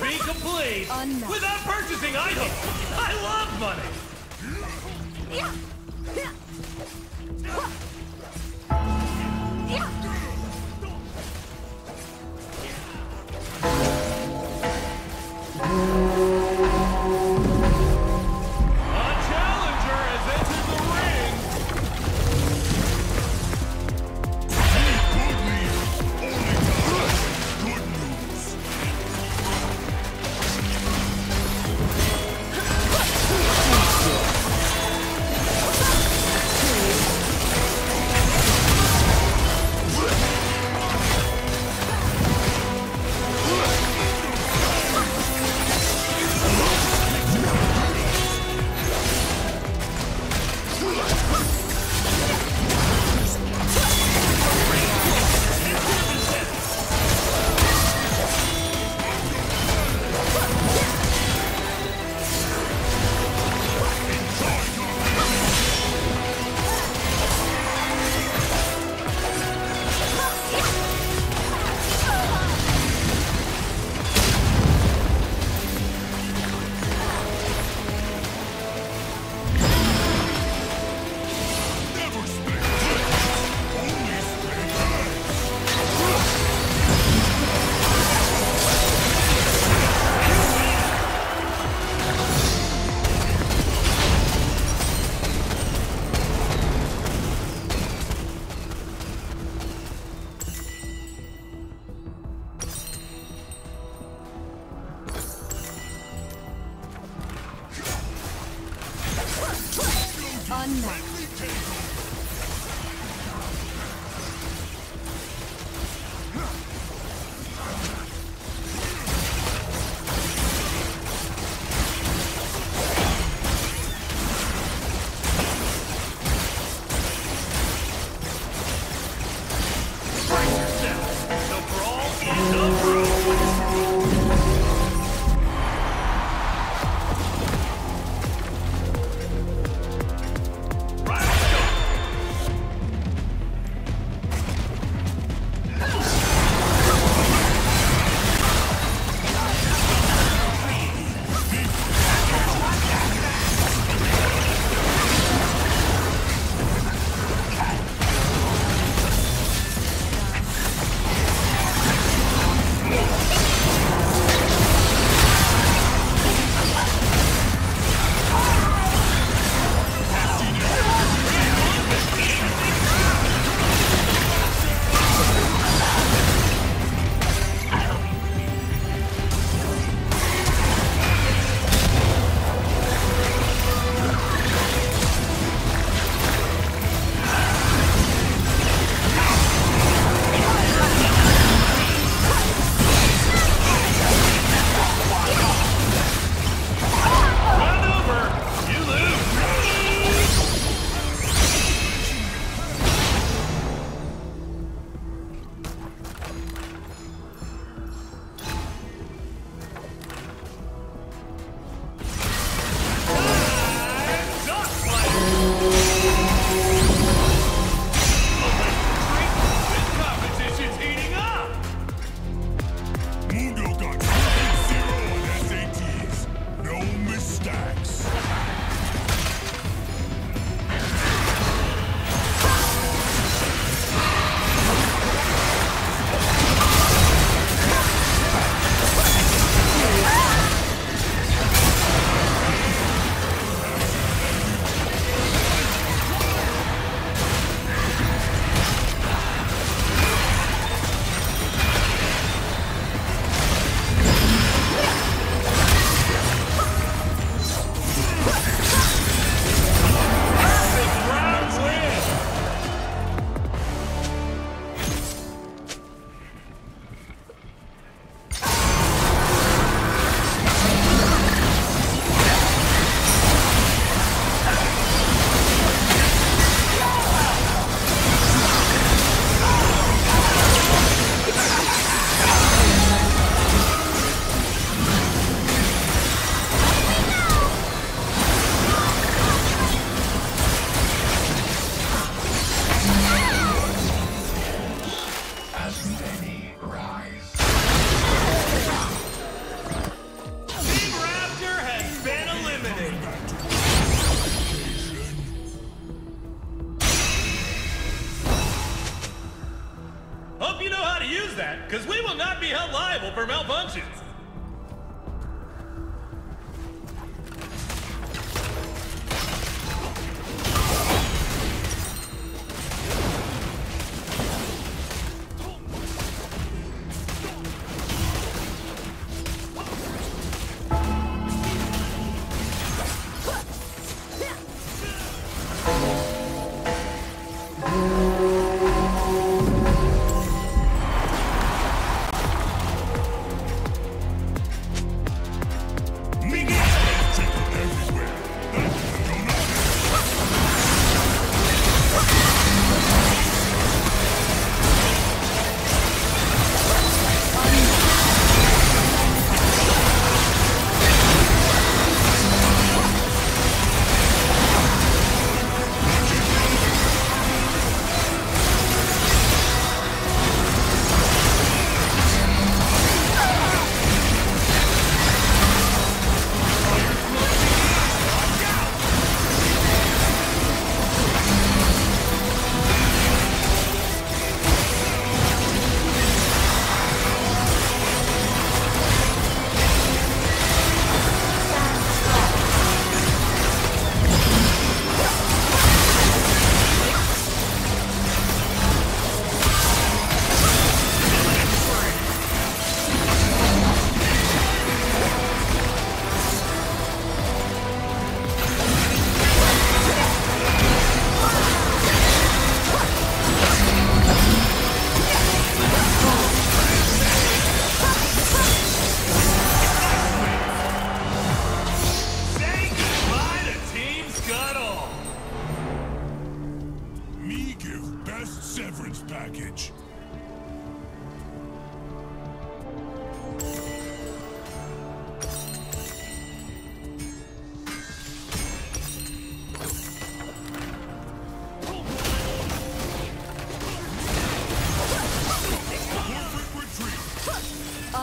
would be complete without purchasing items. I love money.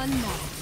One.